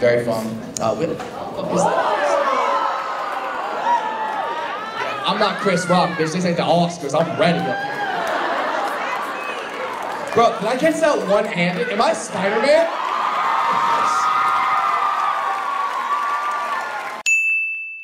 Very fun. Uh, with that? I'm not Chris Rock, bitch. This ain't the Oscars. I'm ready. Bro, can I catch that one-handed? Am I Spider-Man?